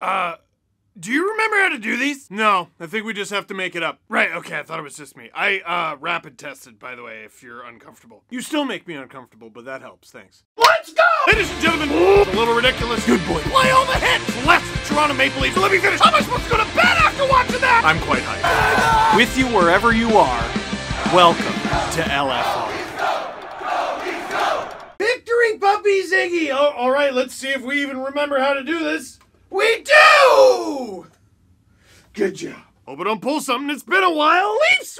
Uh, do you remember how to do these? No, I think we just have to make it up. Right, okay, I thought it was just me. I, uh, rapid tested, by the way, if you're uncomfortable. You still make me uncomfortable, but that helps, thanks. Let's go! Ladies and gentlemen, it's a little ridiculous. Good boy. Play all the hits! Left, Toronto Maple Leafs. Let me finish. How am I supposed to go to bed after watching that? I'm quite hyped. With you wherever you are, welcome to LFR. Victory, Puppy Ziggy! Oh, all right, let's see if we even remember how to do this. We do! Good job. Hope I don't pull something. It's been a while. Leafs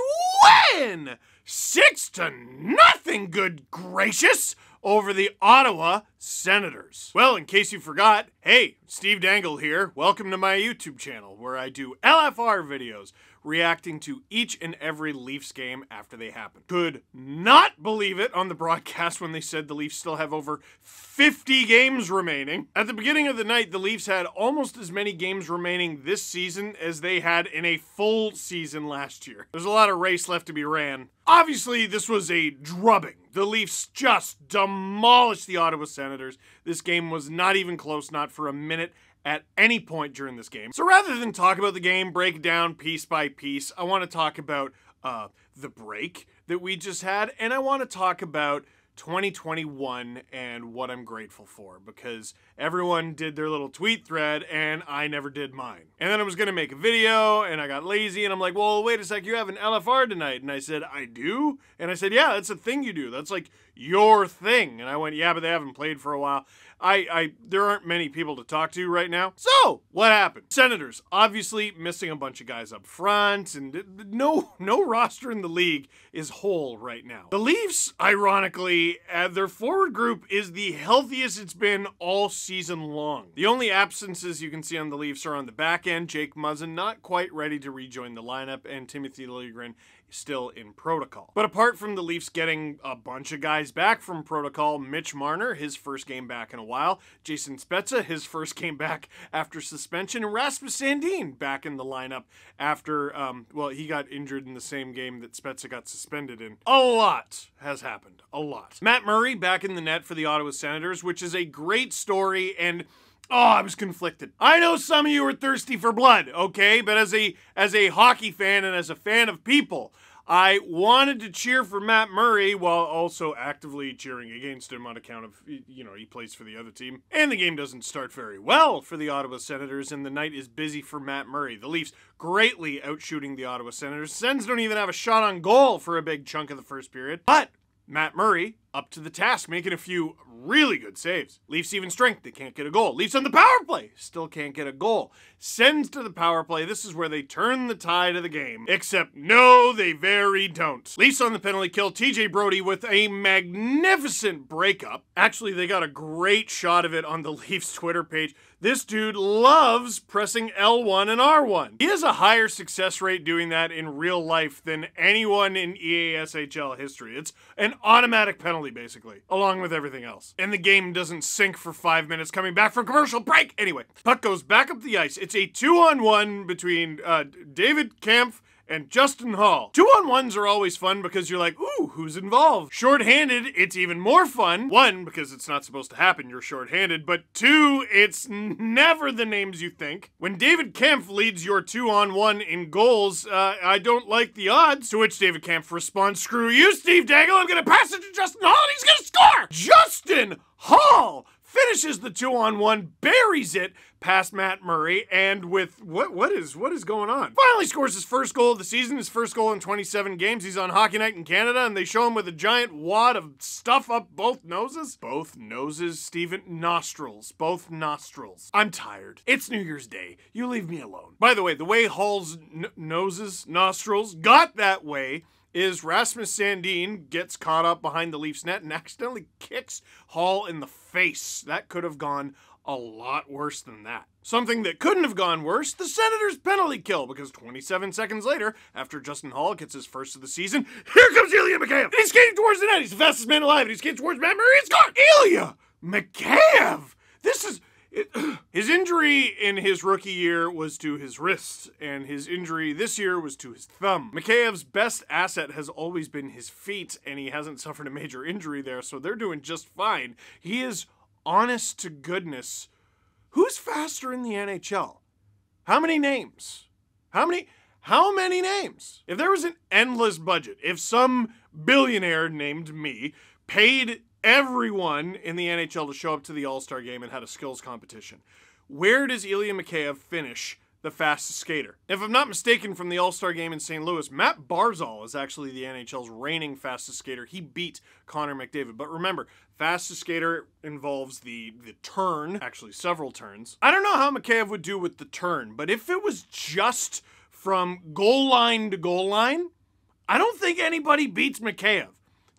win! Six to nothing, good gracious, over the Ottawa Senators. Well, in case you forgot, hey, Steve Dangle here. Welcome to my YouTube channel where I do LFR videos reacting to each and every Leafs game after they happen. Could not believe it on the broadcast when they said the Leafs still have over 50 games remaining. At the beginning of the night, the Leafs had almost as many games remaining this season as they had in a full season last year. There's a lot of race left to be ran. Obviously, this was a drubbing. The Leafs just demolished the Ottawa Senators. This game was not even close, not for a minute at any point during this game. So rather than talk about the game, break down piece by piece, I want to talk about uh, the break that we just had, and I want to talk about 2021 and what I'm grateful for because everyone did their little tweet thread and I never did mine. And then I was to make a video and I got lazy and I'm like, well, wait a sec, you have an LFR tonight. And I said, I do? And I said, yeah, that's a thing you do. That's like your thing. And I went, yeah, but they haven't played for a while. I, I, there aren't many people to talk to right now. So, what happened? Senators, obviously missing a bunch of guys up front, and no, no roster in the league is whole right now. The Leafs, ironically, uh, their forward group is the healthiest it's been all season long. The only absences you can see on the Leafs are on the back end. Jake Muzzin not quite ready to rejoin the lineup, and Timothy Liljegren still in protocol. But apart from the Leafs getting a bunch of guys back from protocol, Mitch Marner, his first game back in a while, Jason Spezza, his first game back after suspension, and Rasmus Sandin back in the lineup after, um, well, he got injured in the same game that Spezza got suspended in. A lot has happened. A lot. Matt Murray back in the net for the Ottawa Senators, which is a great story and Oh, I was conflicted. I know some of you are thirsty for blood, okay? But as a as a hockey fan and as a fan of people, I wanted to cheer for Matt Murray while also actively cheering against him on account of you know, he plays for the other team. And the game doesn't start very well for the Ottawa Senators and the night is busy for Matt Murray. The Leafs greatly outshooting the Ottawa Senators. Sens don't even have a shot on goal for a big chunk of the first period. But Matt Murray up to the task, making a few really good saves. Leafs even strength, they can't get a goal. Leafs on the power play, still can't get a goal. Sends to the power play, this is where they turn the tide of the game. Except, no, they very don't. Leafs on the penalty kill, TJ Brodie with a magnificent breakup. Actually, they got a great shot of it on the Leafs Twitter page. This dude loves pressing L1 and R1. He has a higher success rate doing that in real life than anyone in EASHL history. It's an automatic penalty, basically, along with everything else. And the game doesn't sink for five minutes coming back from commercial break. Anyway, puck goes back up the ice. It's a two on one between uh, David Kampf and Justin Holl. Two on ones are always fun because you're like, ooh, who's involved? Short-handed, it's even more fun. One, because it's not supposed to happen, you're short-handed, but two, it's never the names you think. When David Kampf leads your two on one in goals, uh, I don't like the odds. To which David Kampf responds, screw you, Steve Dangle, I'm gonna pass it to Justin Holl and he's gonna score! Justin Holl finishes the two on one, buries it past Matt Murray, and with what what is what is going on? Finally scores his first goal of the season, his first goal in 27 games. He's on Hockey Night in Canada, and they show him with a giant wad of stuff up both noses. Both noses, Steven. Nostrils. Both nostrils. I'm tired. It's New Year's Day. You leave me alone. By the way, the way Holl's noses, nostrils got that way is Rasmus Sandin gets caught up behind the Leafs net and accidentally kicks Holl in the face. That could have gone a lot worse than that. Something that couldn't have gone worse, the Senators' penalty kill, because 27 seconds later, after Justin Holl gets his first of the season, here comes Ilya Mikheyev! And he's skating towards the net! He's the fastest man alive, and he's skating towards Matt Murray, and score! Ilya Mikheyev! This is... It, his injury in his rookie year was to his wrist, and his injury this year was to his thumb. Mikheyev's best asset has always been his feet, and he hasn't suffered a major injury there, so they're doing just fine. He is honest to goodness Who's faster in the NHL? How many names? How many how many names? If there was an endless budget, if some billionaire named me paid everyone in the NHL to show up to the All-Star game and had a skills competition, where does Ilya Mikheyev finish the fastest skater. If I'm not mistaken from the All Star game in St. Louis, Matt Barzal is actually the NHL's reigning fastest skater. He beat Connor McDavid. But remember, fastest skater involves the, the turn, actually, several turns. I don't know how Mikheyev would do with the turn, but if it was just from goal line to goal line, I don't think anybody beats Mikheyev.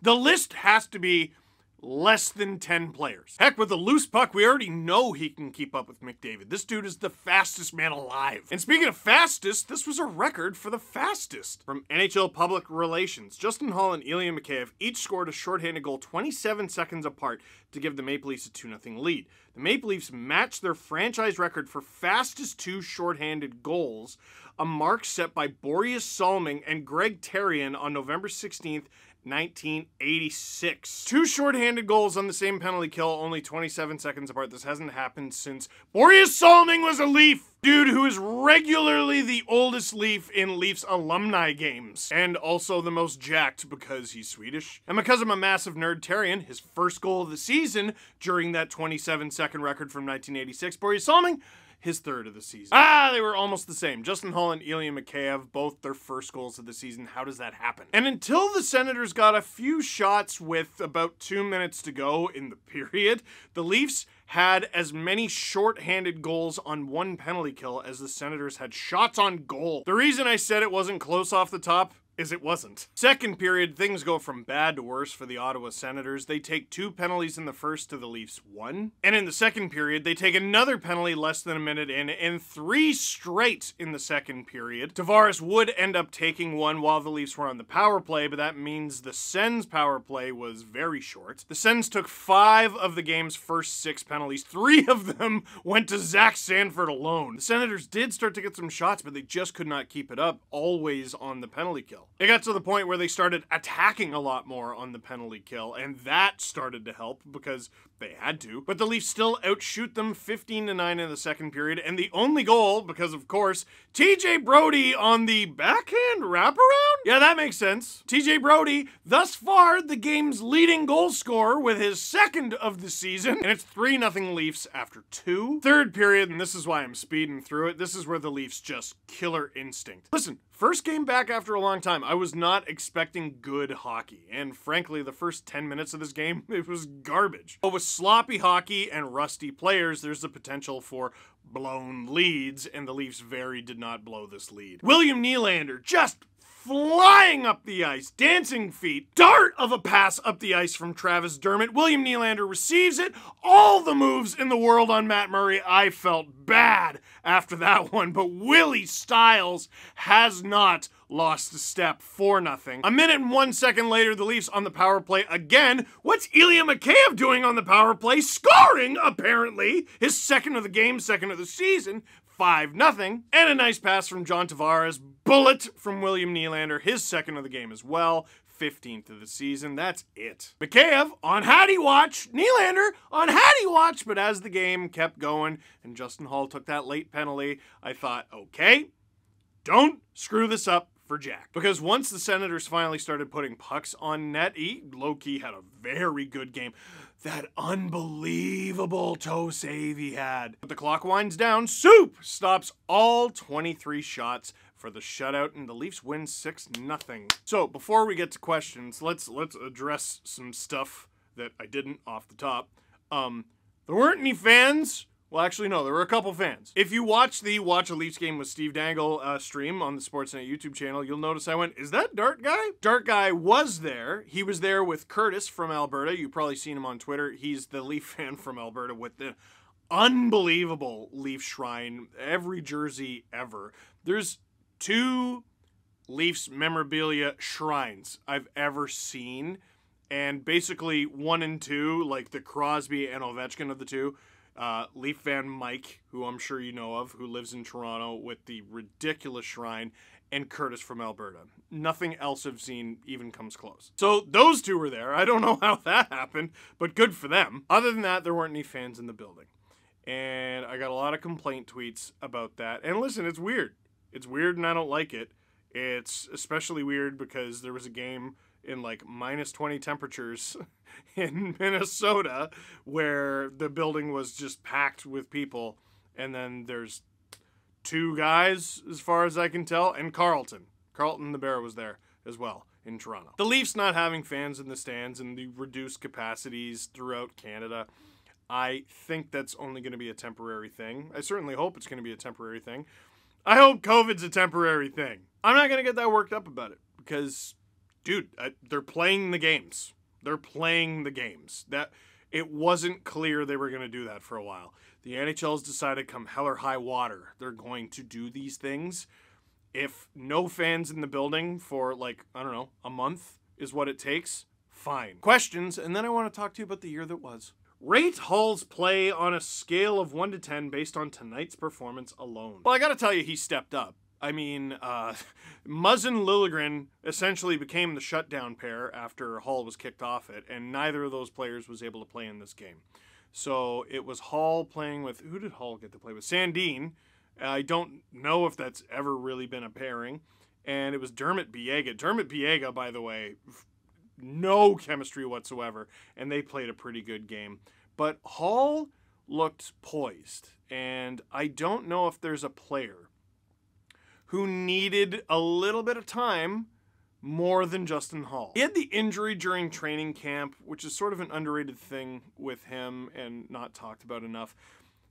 The list has to be less than 10 players. Heck, with a loose puck, we already know he can keep up with McDavid. This dude is the fastest man alive. And speaking of fastest, this was a record for the fastest. From NHL Public Relations, Justin Holl and Ilya Mikheyev each scored a shorthanded goal 27 seconds apart to give the Maple Leafs a 2-0 lead. The Maple Leafs matched their franchise record for fastest two shorthanded goals, a mark set by Borje Salming and Greg Terrion on November 16th 1986. Two shorthanded goals on the same penalty kill, only 27 seconds apart. This hasn't happened since Borje Salming was a Leaf. Dude who is regularly the oldest Leaf in Leafs alumni games. And also the most jacked because he's Swedish. And because I'm a massive nerd, Terrion, his first goal of the season during that 27 second record from 1986, Borje Salming his third of the season. Ah, they were almost the same. Justin Holl and Ilya Mikheyev, both their first goals of the season. How does that happen? And until the Senators got a few shots with about two minutes to go in the period, the Leafs had as many short-handed goals on one penalty kill as the Senators had shots on goal. The reason I said it wasn't close off the top is it wasn't. Second period, things go from bad to worse for the Ottawa Senators. They take two penalties in the first to the Leafs one. And in the second period, they take another penalty less than a minute in, and three straight in the second period. Tavares would end up taking one while the Leafs were on the power play, but that means the Sens power play was very short. The Sens took five of the game's first six penalties. Three of them went to Zach Sanford alone. The Senators did start to get some shots, but they just could not keep it up, always on the penalty kill. It got to the point where they started attacking a lot more on the penalty kill, and that started to help because they had to. But the Leafs still outshoot them 15 to 9 in the second period, and the only goal, because of course, TJ Brodie on the backhand wraparound? Yeah, that makes sense. TJ Brodie, thus far, the game's leading goal scorer with his second of the season, and it's 3 0 Leafs after two. Third period, and this is why I'm speeding through it, this is where the Leafs just killer instinct. Listen, First game back after a long time. I was not expecting good hockey. And frankly, the first 10 minutes of this game, it was garbage. But with sloppy hockey and rusty players, there's the potential for blown leads, and the Leafs very did not blow this lead. William Nylander just flying up the ice, dancing feet, dart of a pass up the ice from Travis Dermott. William Nylander receives it. All the moves in the world on Matt Murray. I felt bad after that one, but Willie Styles has not lost a step for nothing. A minute and one second later, the Leafs on the power play again. What's Ilya Mikheyev doing on the power play? Scoring, apparently. His second of the game, second of the season. 5 nothing, and a nice pass from John Tavares, bullet from William Nylander, his second of the game as well. 15th of the season. That's it. Mikheyev on Hattie watch. Nylander on Hattie watch. But as the game kept going and Justin Holl took that late penalty, I thought, okay, don't screw this up for Jack. Because once the Senators finally started putting pucks on net, he low-key had a very good game. That unbelievable toe save he had. But the clock winds down. Soup stops all 23 shots for the shutout, and the Leafs win 6 nothing. So before we get to questions, let's let's address some stuff that I didn't off the top. Um, there weren't any fans well, actually, no, there were a couple fans. If you watch the Watch a Leafs game with Steve Dangle uh, stream on the Sportsnet YouTube channel, you'll notice I went, is that Dart Guy? Dart Guy was there. He was there with Curtis from Alberta. You've probably seen him on Twitter. He's the Leaf fan from Alberta with the unbelievable Leaf shrine, every jersey ever. There's two Leafs memorabilia shrines I've ever seen. And basically, one and two, like the Crosby and Ovechkin of the two, uh, Leaf fan Mike, who I'm sure you know of, who lives in Toronto with the ridiculous shrine, and Curtis from Alberta. Nothing else I've seen even comes close. So those two were there. I don't know how that happened, but good for them. Other than that, there weren't any fans in the building. And I got a lot of complaint tweets about that. And listen, it's weird. It's weird and I don't like it. It's especially weird because there was a game in like minus 20 temperatures in Minnesota where the building was just packed with people. And then there's two guys, as far as I can tell, and Carlton. Carlton the Bear was there as well in Toronto. The Leafs not having fans in the stands and the reduced capacities throughout Canada, I think that's only going to be a temporary thing. I certainly hope it's going to be a temporary thing. I hope COVID's a temporary thing. I'm not going to get that worked up about it because, dude, I, they're playing the games. They're playing the games. That it wasn't clear they were going to do that for a while. The NHL's decided come hell or high water, they're going to do these things if no fans in the building for like, I don't know, a month is what it takes, fine. Questions, and then I want to talk to you about the year that was. Rate Holl's play on a scale of 1 to 10 based on tonight's performance alone. Well, I gotta tell you, he stepped up. I mean, uh, Muzzin Liljegren essentially became the shutdown pair after Holl was kicked off it, and neither of those players was able to play in this game. So it was Holl playing with, who did Holl get to play with? Sandin, I don't know if that's ever really been a pairing. And it was Dermott Biega. Dermott Biega, by the way, no chemistry whatsoever. And they played a pretty good game. But Holl looked poised. And I don't know if there's a player who needed a little bit of time more than Justin Holl. He had the injury during training camp, which is sort of an underrated thing with him and not talked about enough.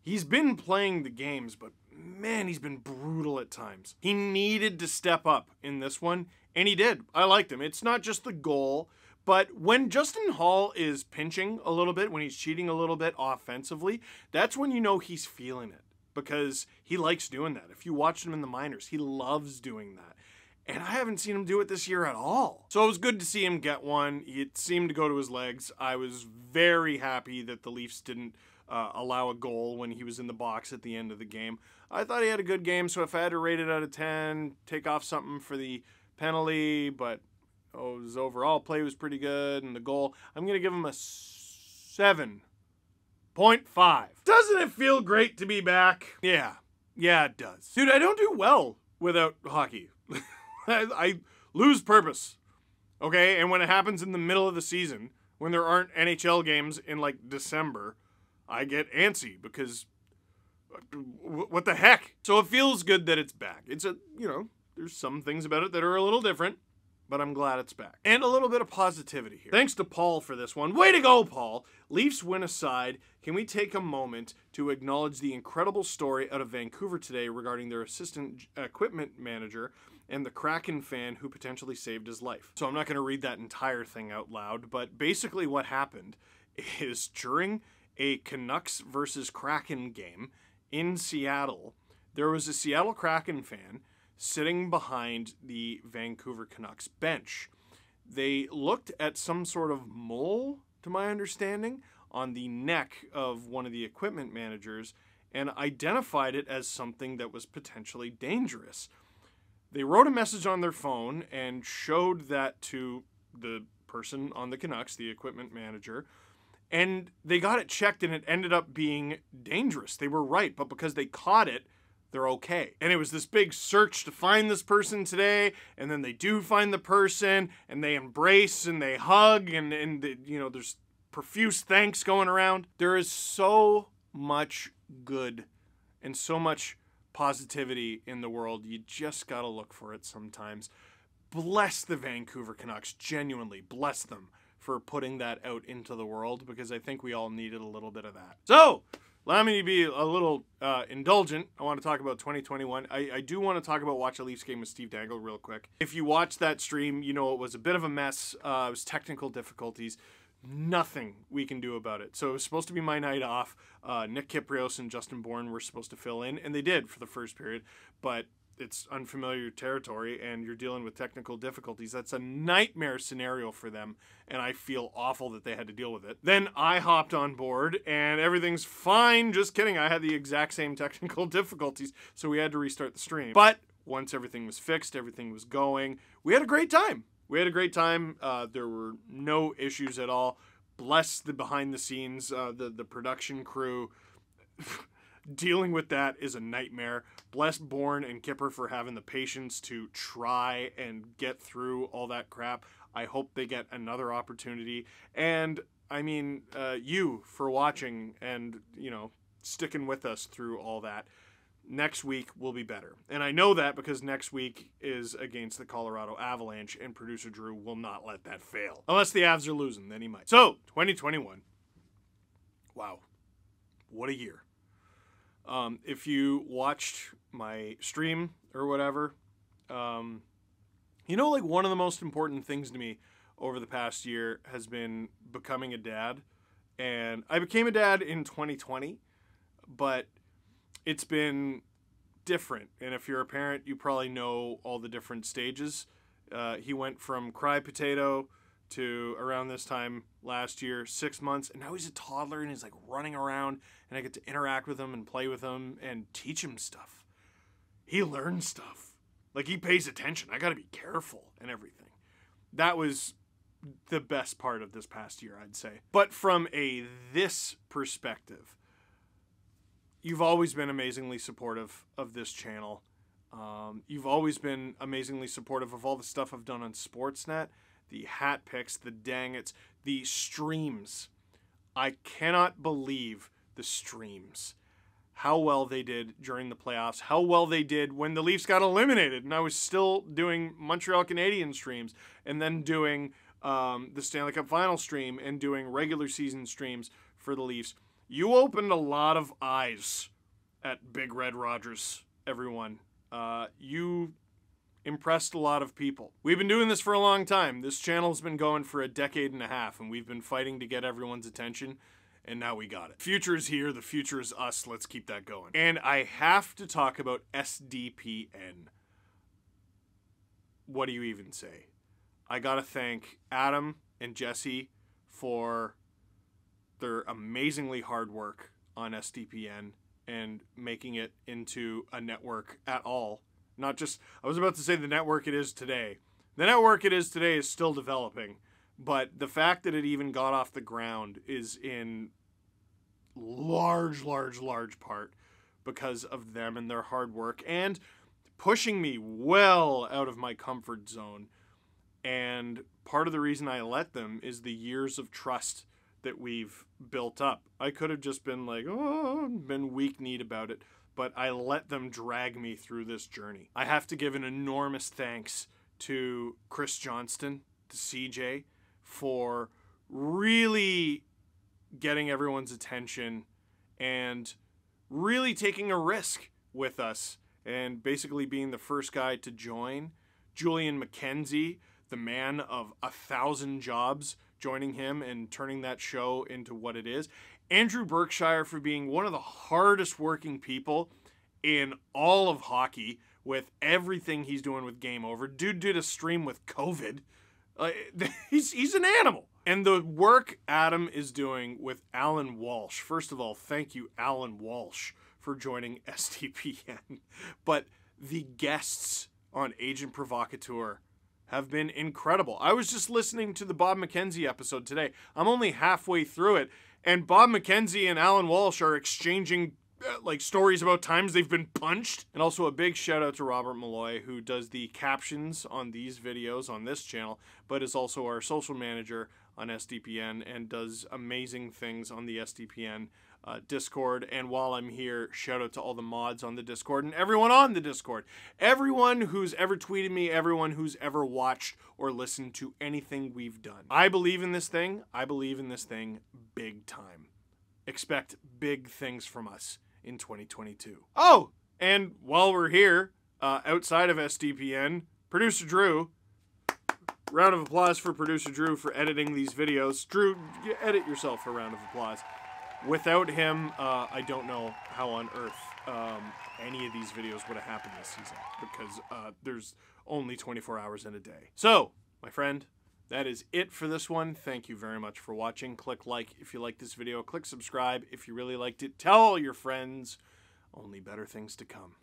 He's been playing the games, but man, he's been brutal at times. He needed to step up in this one, and he did. I liked him. It's not just the goal, but when Justin Holl is pinching a little bit, when he's cheating a little bit offensively, that's when you know he's feeling it because he likes doing that. If you watched him in the minors, he loves doing that. And I haven't seen him do it this year at all. So it was good to see him get one. It seemed to go to his legs. I was very happy that the Leafs didn't uh, allow a goal when he was in the box at the end of the game. I thought he had a good game, so if I had to rate it out of 10, take off something for the penalty, but oh, his overall play was pretty good, and the goal, I'm going to give him a 7.5. Doesn't it feel great to be back? Yeah. Yeah, it does. Dude, I don't do well without hockey. I, I lose purpose. Okay, and when it happens in the middle of the season, when there aren't NHL games in like December, I get antsy because uh, what the heck? So it feels good that it's back. It's a, you know, there's some things about it that are a little different, but I'm glad it's back. And a little bit of positivity here. Thanks to Paul for this one. Way to go, Paul! Leafs win aside, can we take a moment to acknowledge the incredible story out of Vancouver today regarding their assistant equipment manager and the Kraken fan who potentially saved his life? So I'm not going to read that entire thing out loud, but basically what happened is during a Canucks versus Kraken game in Seattle, there was a Seattle Kraken fan sitting behind the Vancouver Canucks bench. They looked at some sort of mole, to my understanding, on the neck of one of the equipment managers and identified it as something that was potentially dangerous. They wrote a message on their phone and showed that to the person on the Canucks, the equipment manager, and they got it checked and it ended up being dangerous. They were right, but because they caught it, they're okay. And it was this big search to find this person today, and then they do find the person, and they embrace and they hug, and, and you know, there's profuse thanks going around. There is so much good and so much positivity in the world. You just got to look for it sometimes. Bless the Vancouver Canucks, genuinely bless them for putting that out into the world because I think we all needed a little bit of that. So, allow me to be a little uh, indulgent. I want to talk about 2021. I, I do want to talk about Watch a Leafs game with Steve Dangle real quick. If you watched that stream, you know it was a bit of a mess. Uh, it was technical difficulties. Nothing we can do about it. So it was supposed to be my night off. Uh, Nick Kypreos and Justin Bourne were supposed to fill in, and they did for the first period. But it's unfamiliar territory and you're dealing with technical difficulties. That's a nightmare scenario for them, and I feel awful that they had to deal with it. Then I hopped on board and everything's fine. Just kidding. I had the exact same technical difficulties, so we had to restart the stream. But once everything was fixed, everything was going, we had a great time. We had a great time. Uh, there were no issues at all. Bless the behind the scenes, uh, the the production crew dealing with that is a nightmare. Bless Bourne and Kipper for having the patience to try and get through all that crap. I hope they get another opportunity. And I mean, uh, you for watching and, you know, sticking with us through all that. Next week will be better. And I know that because next week is against the Colorado Avalanche, and producer Drew will not let that fail. Unless the Avs are losing, then he might. So, 2021. Wow. What a year. Um, if you watched my stream or whatever, um, you know, like one of the most important things to me over the past year has been becoming a dad. And I became a dad in 2020, but it's been different. And if you're a parent, you probably know all the different stages. Uh, he went from cry potato to around this time last year, six months, and now he's a toddler and he's like running around, and I get to interact with him and play with him and teach him stuff. He learns stuff. Like he pays attention. I got to be careful and everything. That was the best part of this past year, I'd say. But from a this perspective, you've always been amazingly supportive of this channel. Um, you've always been amazingly supportive of all the stuff I've done on Sportsnet, the hat picks, the dang it's, the streams. I cannot believe the streams. How well they did during the playoffs, how well they did when the Leafs got eliminated, and I was still doing Montreal Canadiens streams and then doing um, the Stanley Cup final stream and doing regular season streams for the Leafs. You opened a lot of eyes at Big Red Rogers, everyone. Uh, you impressed a lot of people. We've been doing this for a long time. This channel's been going for a decade and a half, and we've been fighting to get everyone's attention, and now we got it. Future is here, the future is us. Let's keep that going. And I have to talk about SDPN. What do you even say? I gotta thank Adam and Jesse for their amazingly hard work on SDPN and making it into a network at all. Not just, I was about to say the network it is today. The network it is today is still developing, but the fact that it even got off the ground is in large, large, large part because of them and their hard work and pushing me well out of my comfort zone. And part of the reason I let them is the years of trust that we've built up. I could have just been like, oh, been weak kneed about it, but I let them drag me through this journey. I have to give an enormous thanks to Chris Johnston, to CJ, for really getting everyone's attention and really taking a risk with us and basically being the first guy to join. Julian McKenzie, the man of a thousand jobs, joining him and turning that show into what it is. Andrew Berkshire for being one of the hardest working people in all of hockey with everything he's doing with Game Over. Dude did a stream with COVID. Uh, he's, he's an animal. And the work Adam is doing with Alan Walsh. First of all, thank you, Alan Walsh, for joining SDPN. But the guests on Agent Provocateur have been incredible. I was just listening to the Bob McKenzie episode today. I'm only halfway through it, and Bob McKenzie and Alan Walsh are exchanging uh, like stories about times they've been punched. And also a big shout out to Robert Malloy, who does the captions on these videos on this channel, but is also our social manager on SDPN and does amazing things on the SDPN uh, Discord. And while I'm here, shout out to all the mods on the Discord and everyone on the Discord. Everyone who's ever tweeted me, everyone who's ever watched or listened to anything we've done. I believe in this thing. I believe in this thing big time. Expect big things from us in 2022. Oh, and while we're here, uh, outside of SDPN, producer Drew. Round of applause for producer Drew for editing these videos. Drew, edit yourself a round of applause without him, uh, I don't know how on earth um, any of these videos would have happened this season because uh, there's only 24 hours in a day. So, my friend, that is it for this one. Thank you very much for watching. Click like if you like this video. Click subscribe if you really liked it. Tell all your friends. Only better things to come.